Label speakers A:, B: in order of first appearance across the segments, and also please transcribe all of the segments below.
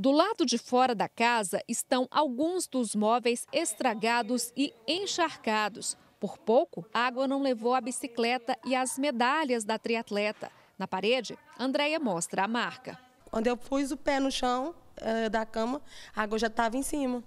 A: Do lado de fora da casa estão alguns dos móveis estragados e encharcados. Por pouco, a água não levou a bicicleta e as medalhas da triatleta. Na parede, Andréia mostra a marca.
B: Quando eu pus o pé no chão uh, da cama, a água já estava em cima.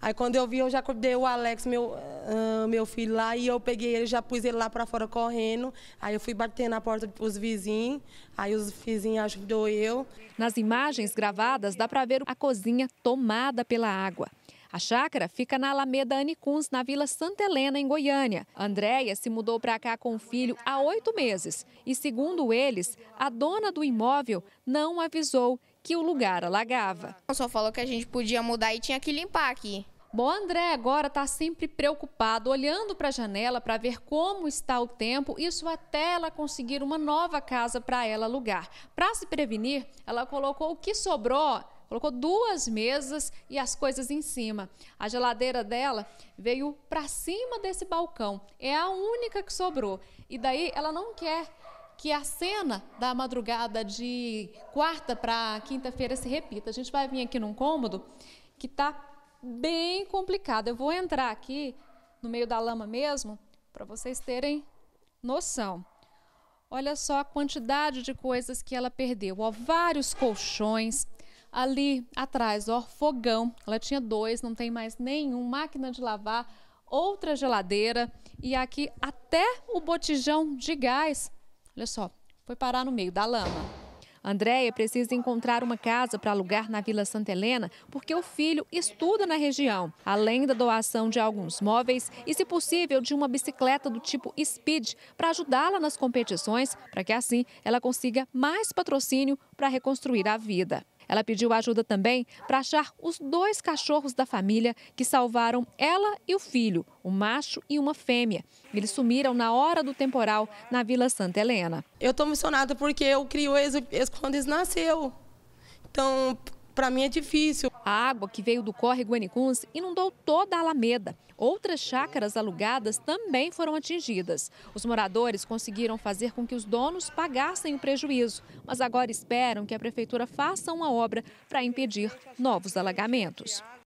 B: Aí quando eu vi, eu já dei o Alex, meu, uh, meu filho lá, e eu peguei ele, já pus ele lá para fora correndo. Aí eu fui bater na porta dos vizinhos, aí os vizinhos ajudou eu.
A: Nas imagens gravadas, dá para ver a cozinha tomada pela água. A chácara fica na Alameda Anicuns, na Vila Santa Helena, em Goiânia. Andréia se mudou para cá com o filho há oito meses. E, segundo eles, a dona do imóvel não avisou que o lugar alagava.
C: Só falou que a gente podia mudar e tinha que limpar aqui.
A: Bom, André agora está sempre preocupado, olhando para a janela para ver como está o tempo, isso até ela conseguir uma nova casa para ela alugar. Para se prevenir, ela colocou o que sobrou colocou duas mesas e as coisas em cima. A geladeira dela veio para cima desse balcão. É a única que sobrou. E daí ela não quer que a cena da madrugada de quarta para quinta-feira se repita. A gente vai vir aqui num cômodo que está bem complicado. Eu vou entrar aqui no meio da lama mesmo para vocês terem noção. Olha só a quantidade de coisas que ela perdeu. Ó, vários colchões. Ali atrás, ó, fogão. Ela tinha dois, não tem mais nenhum. Máquina de lavar, outra geladeira. E aqui até o botijão de gás Olha só, foi parar no meio da lama. Andréia precisa encontrar uma casa para alugar na Vila Santa Helena porque o filho estuda na região, além da doação de alguns móveis e, se possível, de uma bicicleta do tipo Speed para ajudá-la nas competições, para que assim ela consiga mais patrocínio para reconstruir a vida. Ela pediu ajuda também para achar os dois cachorros da família que salvaram ela e o filho, um macho e uma fêmea. Eles sumiram na hora do temporal na Vila Santa Helena.
B: Eu estou emocionada porque eu crio eles, quando eles nasceu. Então, para mim é difícil.
A: A água que veio do córrego Anicuns inundou toda a Alameda. Outras chácaras alugadas também foram atingidas. Os moradores conseguiram fazer com que os donos pagassem o prejuízo, mas agora esperam que a prefeitura faça uma obra para impedir novos alagamentos.